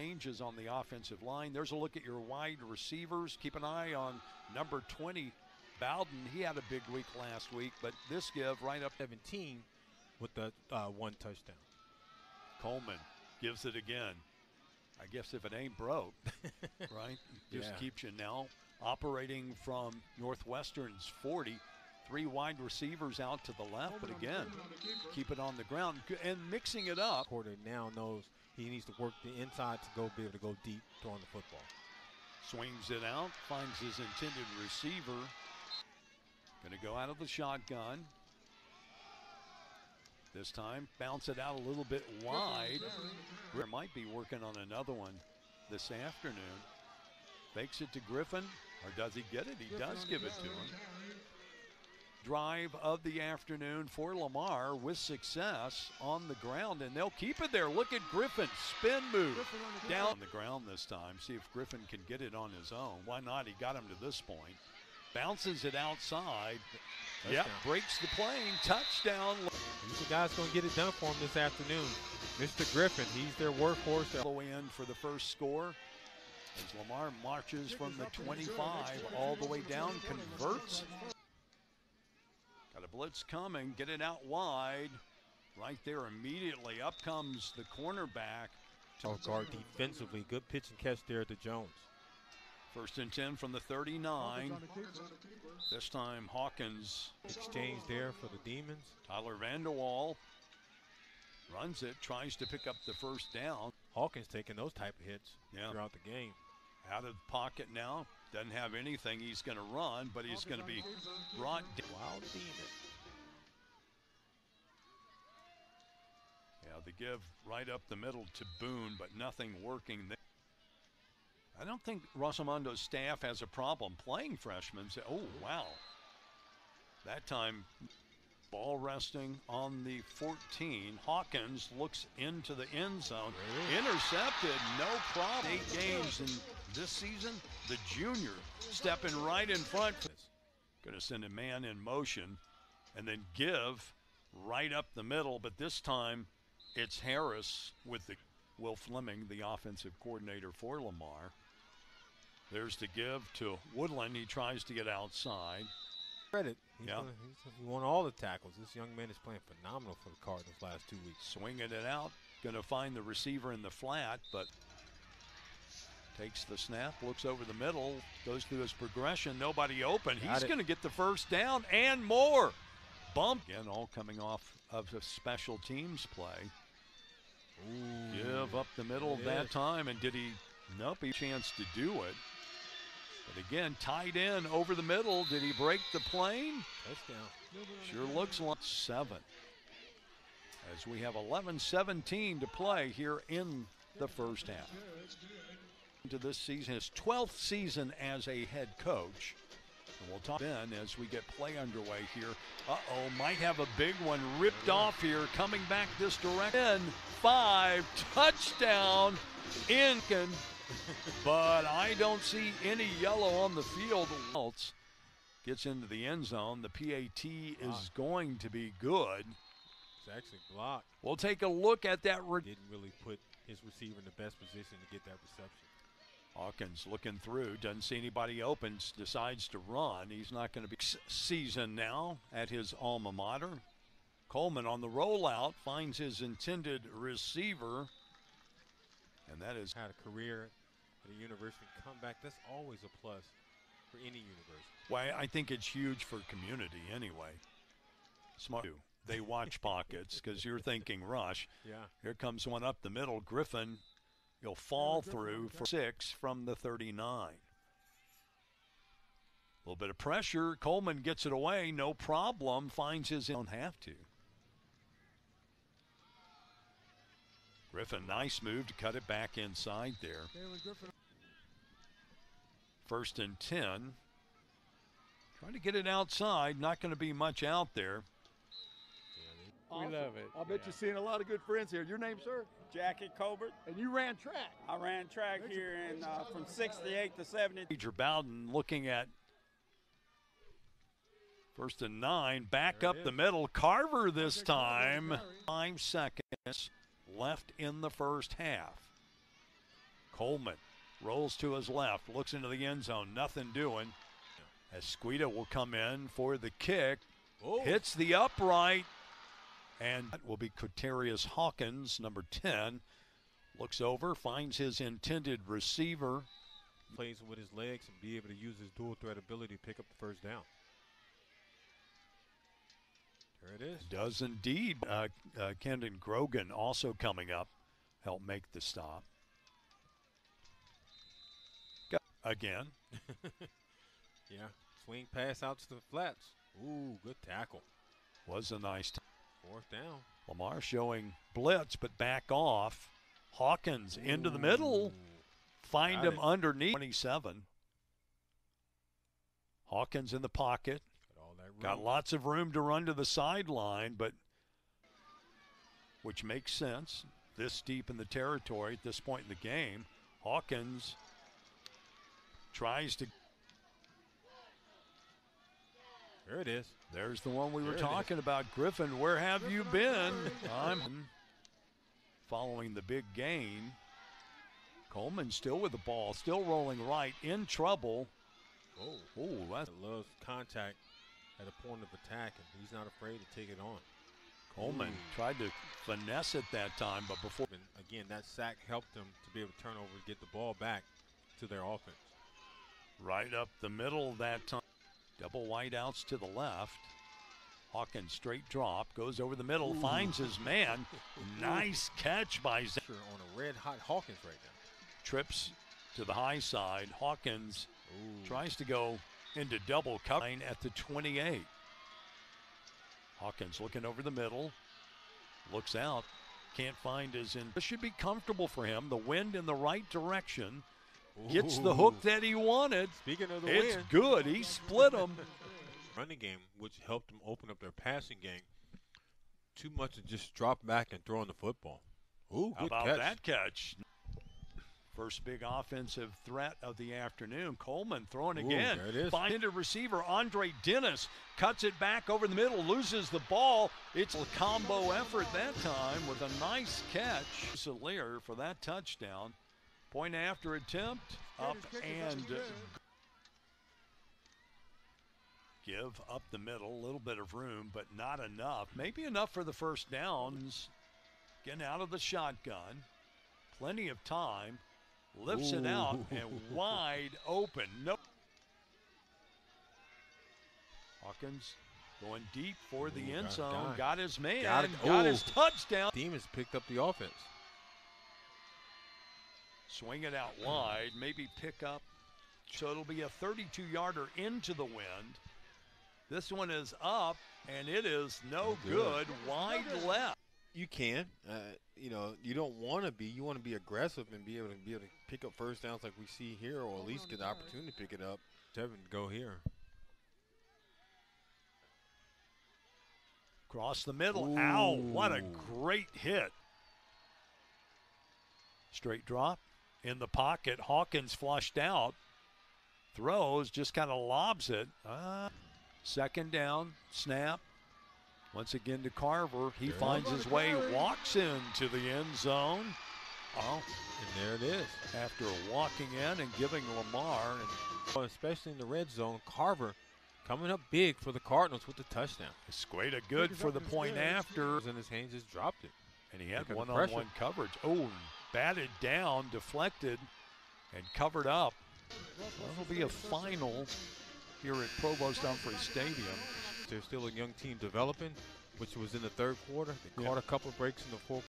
changes on the offensive line. There's a look at your wide receivers. Keep an eye on number 20, Bowden. He had a big week last week, but this give right up 17 with the uh, one touchdown. Coleman gives it again. I guess if it ain't broke, right? Just Yeah. keeps you now operating from Northwestern's 40. Three wide receivers out to the left, but again, keep it on the ground and mixing it up. Porter now knows he needs to work the inside to go be able to go deep throwing the football. Swings it out, finds his intended receiver. Going to go out of the shotgun. This time, bounce it out a little bit wide. Griffin might be working on another one this afternoon. Fakes it to Griffin, or does he get it? He does give it to him. Drive of the afternoon for Lamar with success on the ground, and they'll keep it there. Look at Griffin, spin move down on the ground this time. See if Griffin can get it on his own. Why not? He got him to this point. Bounces it outside. Yep, breaks the plane. Touchdown. He's the guy's going to get it done for him this afternoon. Mr. Griffin, he's their workhorse. all the way in for the first score. As Lamar marches from the 25 all the way down, converts. A blitz coming, get it out wide. Right there immediately. Up comes the cornerback. Oh, guard defensively. Good pitch and catch there to Jones. First and 10 from the 39. This time Hawkins, Exchange there for the Demons. Tyler Vanderwall runs it, tries to pick up the first down. Hawkins taking those type of hits Yeah. throughout the game. Out of the pocket now. Doesn't have anything he's going to run, but he's going to be brought down. Wild Demon. Yeah, the give right up the middle to Boone, but nothing working there. I don't think Rossomando's staff has a problem playing freshmen. Oh, wow. That time, ball resting on the 14. Hawkins looks into the end zone. Intercepted, no problem. Eight games in this season. The junior stepping right in front. Going to send a man in motion and then give right up the middle, but this time it's Harris with the Will Fleming, the offensive coordinator for Lamar. There's the give to Woodland. He tries to get outside. Credit. He's Yeah. gonna- he won all the tackles. This young man is playing phenomenal for the Cardinals last two weeks. Swinging it out. Going to find the receiver in the flat, but takes the snap, looks over the middle, goes through his progression. Nobody open. Got He's going to get the first down and more. Bump. Again, all coming off of a special teams play. Give up the middle that is. time, and did he? Nope, he chance to do it. But again, tied in over the middle. Did he break the plane? Touchdown. Sure looks like seven. As we have 11-17 to play here in the first half. Into this season, his 12th season as a head coach. And we'll talk then as we get play underway here. Uh-oh, might have a big one ripped off here, coming back this direction. Five, touchdown, Incan. but I don't see any yellow on the field. Else gets into the end zone. The PAT is going to be good. It's actually blocked. We'll take a look at that. Re- Didn't really put his receiver in the best position to get that reception. Hawkins looking through, doesn't see anybody open, decides to run. He's not going to be seasoned now at his alma mater. Coleman on the rollout finds his intended receiver, and that is Had a career at a university, come back. That's always a plus for any university. why I think it's huge for community anyway. Smart. They watch pockets because you're thinking rush. Yeah. Here comes one up the middle. Griffin, he'll fall through for six from the 39. A little bit of pressure. Coleman gets it away, no problem. Finds his. Don't have to. Griffin, nice move to cut it back inside there. First and 10. Trying to get it outside. Not going to be much out there. We love it. I bet you're seeing a lot of good friends here. Your name, sir? Jackie Colbert. And you ran track. I ran track here in uh, from 68 to 70. Major Bowden looking at first and nine, back There up the middle. Carver this time. Five seconds left in the first half. Coleman rolls to his left, looks into the end zone, nothing doing. As Squida will come in for the kick, Oh, hits the upright, and that will be Quaterius Hawkins, number 10. Looks over, finds his intended receiver. plays with his legs and be able to use his dual threat ability to pick up the first down. There it is. Does indeed. Uh, uh, Kendon Grogan also coming up, help make the stop. Again, Yeah. Swing pass out to the flats. Ooh, good tackle. was a nice t- Fourth down. Lamar showing blitz, but back off. Hawkins into the middle. Find Got him it. underneath 27. Hawkins in the pocket. Got all that room. Got lots of room to run to the sideline, but which makes sense. This deep in the territory at this point in the game. Hawkins tries to. There it is. There's the one we were There is. talking about. Griffin, where have you been? I'm following the big gain. Coleman still with the ball, still rolling right, in trouble. Oh, Oh, that's that loves contact at a point of attack, and he's not afraid to take it on. Coleman Ooh. tried to finesse it that time, but before And again, that sack helped them to be able to turn over and get the ball back to their offense. right up the middle that time. Double wide outs to the left. Hawkins straight drop, goes over the middle, finds his man. Nice catch by Zach. On a red hot Hawkins right now. Trips to the high side. Hawkins Ooh. tries to go into double cover at the 28. Hawkins looking over the middle, looks out, can't find his in. This should be comfortable for him. The wind in the right direction gets the hook that he wanted. Speaking of the It's wind, good. He split them. running game, which helped them open up their passing game. Too much to just drop back and throw in the football. Ooh, How about catch. that catch? First big offensive threat of the afternoon. Coleman throwing Ooh, again. there it is. Find a receiver. Andre Dennis cuts it back over the middle, loses the ball. It's a combo effort that time with a nice catch. Lear for that touchdown. Point after attempt up and give up the middle. A little bit of room, but not enough. Maybe enough for the first downs. Getting out of the shotgun. Plenty of time. Lifts it out and wide open. Nope. Hawkins going deep for the Ooh, end got zone. guy. Got his man. Got Got, it. his Ooh. touchdown. Demons picked up the offense. Swing it out wide. Maybe pick up. So it'll be a 32 yarder into the wind. This one is up, and it is no No good. good. Wide left. You can. Uh, you know, you don't want to be. You want to be aggressive and be able to be able to pick up first downs like we see here, or at least get the opportunity to pick it up. Devin, go here. Cross the middle. Ow, what a great hit. Straight drop in the pocket. Hawkins flushed out. Throws, just kind of lobs it. Uh, second down, snap. Once again to Carver. He There finds his way, walks into the end zone. Oh, And there it is. after walking in and giving Lamar. And especially in the red zone, Carver coming up big for the Cardinals with the touchdown. Escueda good for the point after. And his hands, just dropped it. And he had Because of one on one coverage. Oh, batted down, deflected, and covered up. That'll be a final here at Provost Umphrey Stadium. They're still a young team developing, which was in the third quarter. They Yeah. caught a couple breaks in the fourth